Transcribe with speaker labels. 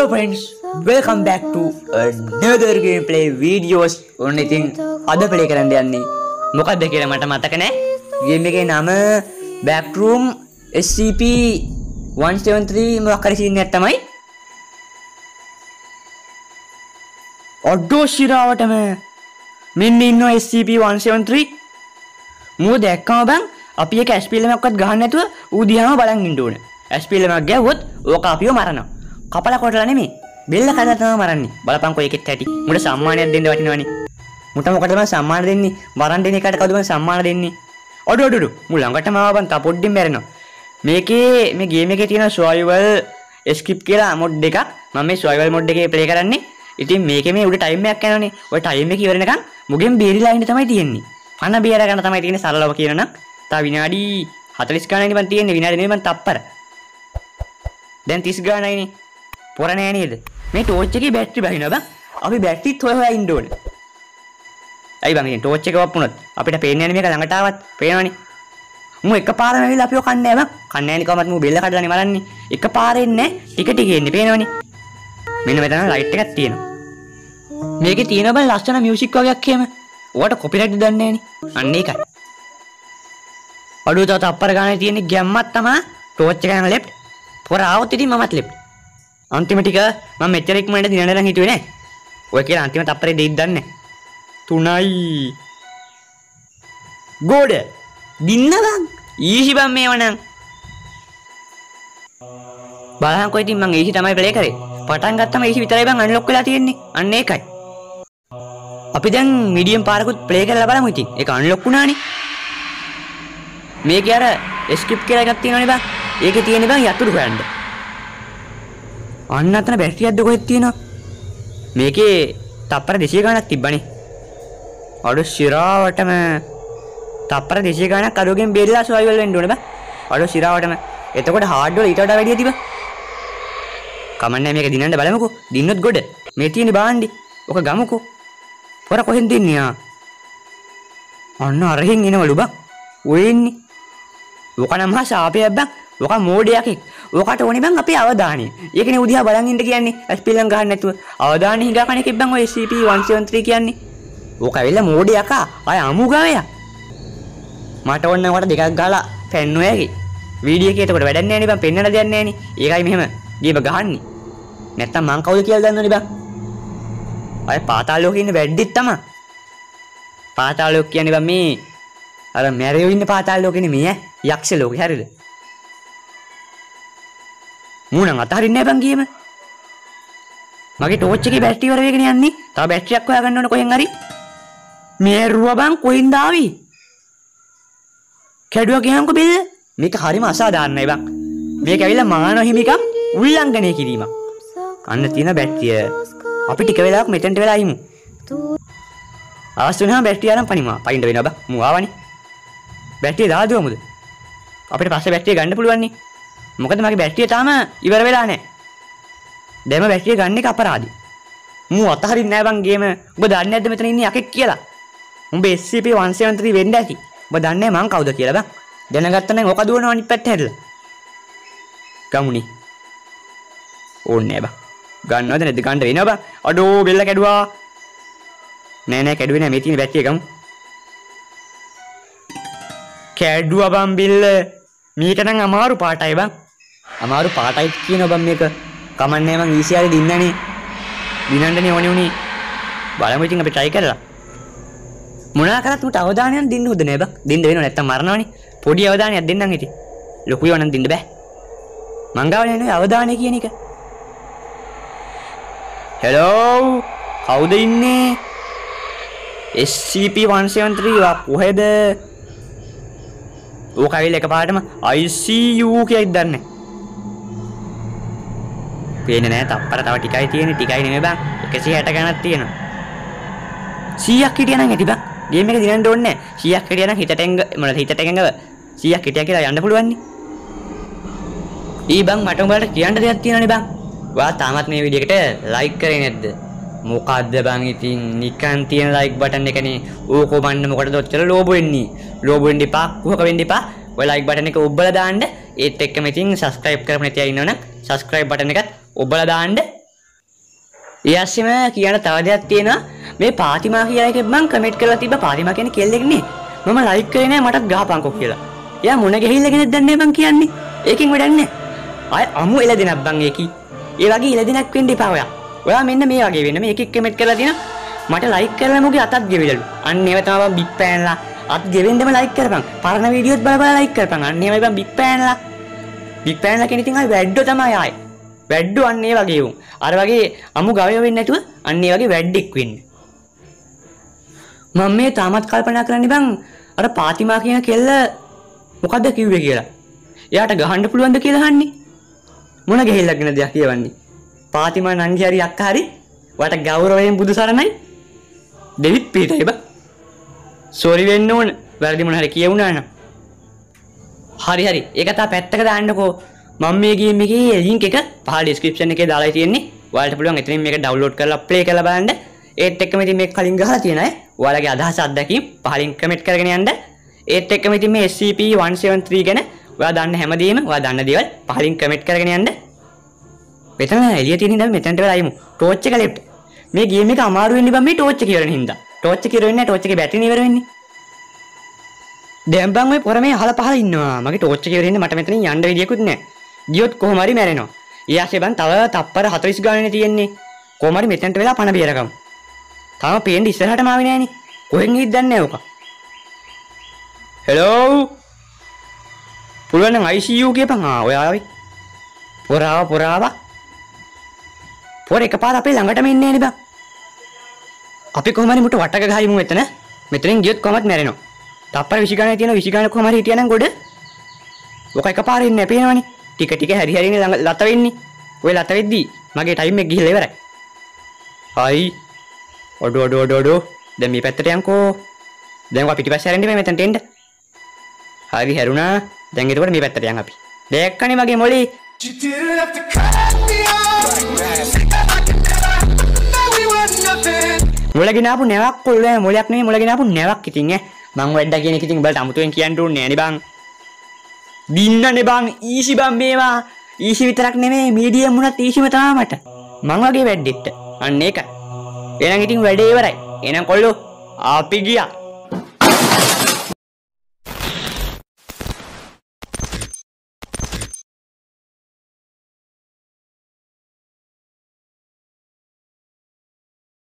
Speaker 1: Hello friends, welcome back to another gameplay videos. ඔන්න ඉතින් අද ප්ලේ කරන්න යන්නේ. මොකක්ද කියලා මට මතක නෑ. ගේම් එකේ නම Backroom SCP 173 මොකක් හරි සීන් එකක් තමයි. ඔඩ්ඩෝ ශිරාවටම. මෙන්න ඉන්නවා SCP 173 මූ දැක්කම බං අපි එක ඇස්පිල්ලමක්වත් ගහන්න නැතුව ඌ දිහාම බලන් ඉන්න ඕනේ. ඇස්පිල්ලමක් ගැහුවොත් ඕක අපිව මරනවා. කපලා කොටලා නෙමෙයි. බෙල්ල කඩලා තමයි මරන්නේ. බලපන්කෝ ඒකෙත් ඇති. මුට සම්මානයක් දෙන්න වටිනවනේ. මුට මොකටද මම සම්මාන දෙන්නේ? වරන් දෙන එකට කවුද මම සම්මාන දෙන්නේ? ඔඩ ඔඩ ඔඩ. මු ළඟටම ආවබන් තා පොඩ්ඩින් මැරෙනවා. මේකේ මේ ගේම් එකේ තියෙන සර්වයිවල් ස්ක්‍රිප්ට් කියලා මොඩ් එකක්. මම මේ සර්වයිවල් මොඩ් එකේ ප්ලේ කරන්නේ. ඉතින් මේකේ මේ උඩ ටයිම් එකක් යනවනේ. ඔය ටයිම් එක ඉවරනකන් මුගෙන් බේරිලා ඉන්න තමයි තියෙන්නේ. පණ බේර ගන්න තමයි තියෙන්නේ සරලව කියනනම්. තා විනාඩි 40 ගණනේ මන් තියෙන්නේ. විනාඩි නෙමෙයි මන් තප්පර. දැන් 30 ගණනයිනේ පොර නෑ නේද? මේ ටෝච් එකේ බැටරි බහිනවා බං අපි බැටරිත් හොය හොයා ඉන්න ඕනේ. ඇයි බං ඉතින් ටෝච් එක වප්පුනොත්? අපිට පේන්නේ නැහැ මේක ළඟට ආවත් පේනවනේ. මු එකපාරම ඇවිල්ලා අපිව කන්නේ නැහැ බං කන්නේ නැහැ නිකමත් මු බෙල්ල කඩලානේ මරන්නේ. එකපාරෙන් නෑ. ටික ටික එන්නේ පේනවනේ. මෙන්න මෙතන ලයිට් එකක් තියෙනවා. මේකේ තියෙන බං ලස්සන මියුසික් වගේක් එහෙම. ඔයාට කොපිරයිට් දන්නේ නැහනේ. අන්න ඒකයි. අඩුව තව තප්පර ගානේ තියෙන ගැම්මක් තමයි. ටෝච් එක යන ලෙෆ්ට් පොර ආවොත් ඉතින් මමත් ලෙෆ්ට් අන්තිම ටික මම මෙච්චර ඉක්මනට දිනන්න නම් හිතුවේ නෑ. ඔය කියලා අන්තිම තප්පරේ දෙයිද දන්නේ. තුනයි. ගෝඩ. දින්න බං. ඊසි බං මේව නම්. බලහන්කෝ ඉතින් මං ඊසි තමයි ප්ලේ කරේ. පටන් ගත්තම ඊසි විතරයි බං අන්ලොක් වෙලා තියෙන්නේ. අන්න ඒකයි. අපි දැන් මීඩියම් පාරකුත් ප්ලේ කරලා බලමු ඉතින්. ඒක අන්ලොක් වුණානේ. මේකේ අර ස්ක්‍රිප්ට් කියලා එකක් තියෙනවනේ බං. ඒකේ තියෙන බං යතුරු හොයන්න. අන්න අතන බැටරියක්ද කොහෙද තියෙනවා? මේකේ තප්පර 200 ගණක් තිබ්බනේ. අඩු ශිරාවටම තප්පර 200 ගණක් අඩුවකින් බෙල්ලා සර්වයිවල් වෙන්න ඕනේ බා. අඩු ශිරාවටම එතකොට හાર્ඩ් වල ඊට වඩා වැඩිය තිබ්බ? කමන්නේ මේක දිනන්න බලමුකෝ. දින්නොත් ගොඩ. මේ තියෙන බාණ්ඩි ඔක ගමුකෝ. පොර කොහෙන් දෙන්නේ ආ අන්න අරහින් එනවලු බා. ඔය එන්නේ. ඔක නම් හා සාපයක් බං. ඔක මෝඩයක් ඕකට ඕනේ බං අපේ අවධානය. ඒකනේ උදියා බලන් ඉන්න කියන්නේ. ඇස්පිල්ලම් ගහන්න නැතුව. අවධානය හිඟා කණ එකෙක් බං ඔය SCP 173 කියන්නේ. ඕක ඇවිල්ලා මෝඩ යකා. අය අමු ගවයා. මට ඕන්න වට දෙකක් ගාලා පෙන්නුව ඇකි. වීඩියෝ එකේ එතකොට වැඩක් නැහැ නේ බං පෙන්වන්න දෙයක් නැහැ නේ. ඒකයි මෙහෙම ගේම ගහන්නේ. නැත්තම් මං කවුද කියලා දන්නවනේ බං. අය පාතාල ලෝකේ ඉන්න වැඩිත් තමයි. පාතාල ලෝක කියන්නේ බං මේ අර මැරෙව ඉන්න පාතාල ලෝකෙනේ මේ යක්ෂ ලෝකේ හරියද? මූණන් අතහරින්නේ නැහැ බං ගියම. මගේ ටෝච් එකේ බැටරි ඉවර වෙගෙන යන්නේ. තව බැටරියක් හොයාගන්න ඕන කොහෙන් හරි. මේරුවා බං කොයින්ද ආවි? කැඩුවා ගියාම්කෝ බෙල්ල. මේක හරිම අසාධාරණයි බං. මේක ඇවිල්ලා මානව හිමිකම් උල්ලංඝනය කිරීමක්. අන්න තියෙන බැටරිය. අපි ටික වෙලාවක් මෙතෙන්ට වෙලා ඉමු. අවශ්‍ය වෙනවා බැටරිය අරන් පනිනවා. පයින්ට වෙනවා බං. මු ආවනේ. බැටරිය දාලා දුවමුද? අපිට පස්සේ බැටරිය ගන්න පුළුවන් නේ. මොකද මගේ බැටරිය තාම ඉවර වෙලා නැහැ. දැන් බැටරිය ගන්න එක අපරාධි. මූ අතහරින්නේ නැහැ බං ගේම. ඔබ දන්නේ නැද්ද මෙතන ඉන්නේ යකෙක් කියලා? උඹ SCP 173 වෙන්න ඇති. ඔබ දන්නේ මං කවුද කියලා බං. දැනගත්ත නම් ඔක දුවනවා අනිත් පැත්ත හැදලා. ගමුනි. ඕන්නේ බං. ගන්නවද නැද්ද ගන්න වෙනවා බං. අඩෝ බෙල්ල කැඩුවා. නෑ නෑ කැඩුවේ නෑ මේ තියෙන බැටරිය ගමු. කැඩුවා බං බිල්ල. මේක නම් අමාරු පාටයි බං. අමාරු පාටයි කියන බම් මේක කමන්නේ මං ඊසි හරි දින්නනේ. දිනන්නනේ ඕනේ උනේ. බලමු ඉතින් අපි try කරලා. මොනා කරත් උට අවධානයක් දෙන්න හොඳ නෑ බං. දෙන්න වෙනව නැත්තම් මරනවනේ. පොඩි අවධානයක් දෙන්නම් ඉතින්. ලොකු ඒවා නම් දෙන්න බෑ. මං ගාවනේ නේ අවධානය කියන එක. හෙලෝ කවුද ඉන්නේ? SCP 173 වා කොහෙද? ඕක ඇවිල්ලා එකපාරටම ICU කියයිද දන්නේ? පේන්නේ නැහැ තප්පර තව ටිකයි තියෙන්නේ ටිකයි නෙමෙයි බං. 160 ගණක් තියෙනවා. 100ක් හිටියා නම් ඇති බං. ගේම් එක දිනන්න ඕනේ නැහැ 100ක් හිටියා නම් හිතට එංග මොනවද හිතට එංගව 100ක් හිටියා කියලා යන්න පුළුවන් නේ. ඊ බං මට උඹලට කියන්න දෙයක් තියෙනවනේ බං. ඔයා තාමත් මේ වීඩියෝ එකට ලයික් කරේ නැද්ද? මොකද්ද බං ඉතින්? නිකන් තියෙන ලයික් බටන් එකනේ. ඕක බන්න මොකටද ඔච්චර ලෝබ වෙන්නේ? ලෝබ වෙන්න එපා කුහක වෙන්න එපා. ඔය ලයික් බටන් එක ඔබලා දාන්න. ඒත් එක්කම ඉතින් subscribe කරපු නැති අය ඉන්නවනම් subscribe බටන් එකත් ඔබලා දාන්න. ඒස්සම කියන තව දෙයක් තියෙන මේ පාතිමා කියලක බං කමෙට් කරලා තිබ පාතිමා කියන කෙල්ලෙක්නේ මම ලයික් කරන මටත් ගාපංකොක් කියලා. ය මුණ ගැහිල්ලගෙන දන්නේ බං කියන්නේ? ඒකින් වැඩන්නේ අය අමු එල දෙනක් බං ඒකි. ඒ වගේ ඉල දෙනක් වෙන්ඩි පවය ඔයා. මෙන්න මේ වගේ වෙන මේ එකක් කමෙට් කරලා තින මට ලයික් කරලමුගේ අතත් ගෙවිලලු. අන්න ඒවතාව බික් පෑන්ලා අත් ගෙවෙන්ඩම ලයික් කරපන්. පරණ වීඩියෝත් බල ලයික් කරපන්. අන්නේ බ බික් පෑන්ලා බික් පෑන්ල කෙනතින් වැඩ්ඩ තමයි ආයි. වැඩ්ඩු අන්නේ වගේ වුම් අර වගේ අමු ගවය වෙන්න ඇතුව අන්නේ වගේ වැඩ්ඩෙක් වෙන්න. මම මේ තාමත් කල්පනා කරන්න බං අර පාතිමා කියන කෙල්ල මොකක්ද කිව්වේ කියලා? එයාට ගහන්ඩ පුළුවන්ද කියලහන්නේ මොන ගෙහිල්ලගෙන දෙයක් කියවන්නේ? පාතිමා නංගි හරි අක්ක හරි වට ගෞරවයෙන් බුදු සරණයි. දෙවිත් පීටයි බ සෝරි වෙන්න ඕන. වැරදි මොන හරි කියවුණාන හරි හරි. ඒකතා පැත්තක දාන්නකෝ. මම මේ ගේම් එකේ ලින්ක් එක පහළ ඩිස්ක්‍රිප්ෂන් එකේ දාලා තියෙන්නේ. ඔයාලට පුළුවන් එතනින් මේක ඩවුන්ලෝඩ් කරලා ප්ලේ කරලා බලන්න. ඒත් එක්කම ඉතින් මේක කලින් ගහලා තියෙන අය ඔයාලගේ අදහස් අත්දැකීම් පහලින් කමෙන්ට් කරගෙන යන්න. ඒත් එක්කම ඉතින් මේ SCP 173 ගැන ඔයා දන්න හැමදේම ඔයා දන්න දේවල් පහලින් කමෙන්ට් කරගෙන යන්න. මෙතන එළිය තියෙන ඉඳන් මෙතනට වෙලා යමු. ටෝච් එක ලෙෆ්ට් මේ ගේම් එක අමාරු වෙන්නේ බම් මේ ටෝච් එක ඉවරන හින්දා. ටෝච් එක ඉවර වෙන්නේ ටෝච් එකේ බැටරි ඉවර වෙන්නේ. දැන් බං ඔය පොර මේ අහල පහල ඉන්නවා. මගේ ටෝච් එක ඉවර වෙන්නේ මට මෙතනින් යන්න විදියකුත් නැහැ. ගියොත් කොහොම හරි මැරෙනවා. ඊයාසේ බන් තව තප්පර 40 ගානේ තියෙන්නේ. කොහොම හරි මෙතනට වෙලා පණ බේරගමු. තාම පේන්නේ ඉස්සරහටම ආවේ නෑනේ. කොහෙන් ගිහින් දන්නේ නැහැ ඔක. හෙලෝ. පුළුවන් නම් ICU කියපන් ආ ඔය ආවේ. පොරාව පොරාව. පොර එකපාර අපේ ළඟටම ඉන්නේ නේ බං. අපි කොහොම හරි මුට වටක ගහයිමු මෙතන. මෙතනින් ගියොත් කොහමත් මැරෙනවා. තප්පර 20 ගානේ තියෙන 20 ගානේ කොහොම හරි හිටියනම් ගොඩ. ඔක එකපාරින් ඉන්නේ පේනවනේ. ටික ටික හැරි හැරි ලත වෙන්නේ. ඔය ලත වෙද්දී මගේ ටයිම් එක ගිහිල්ලා ඉවරයි. හයි. ඔඩෝ ඔඩෝ ඔඩෝ ඔඩෝ. දැන් මේ පැත්තට යන්කෝ. දැන් ඔයා පිටිපස්ස හැරෙන්න මේ මෙතනට එන්න. හරි හැරුණා. දැන් එතකොට මේ පැත්තට යන් අපි. දැක්කනේ මගේ මොලේ. You didn't have to cut me off. මුලගෙනාපු නැවක් කොල්ල මොලයක් නේ මුලගෙනාපු නැවක් ඉතින් ඈ මං වැඩ කියන එක ඉතින් උඹලට අමුතුවෙන් කියන්න ඕනේ නෑනේ බං දින්නනේ බං ඊසි බං මේවා. ඊසි විතරක් නෙමේ මීඩියම් වුණත් ඊසිම තමයි මට මං වගේ වැඩෙට්ට අන්න ඒක එහෙනම් ඉතින් වැඩේ ඉවරයි. එහෙනම් කොල්ලෝ අපි ගියා.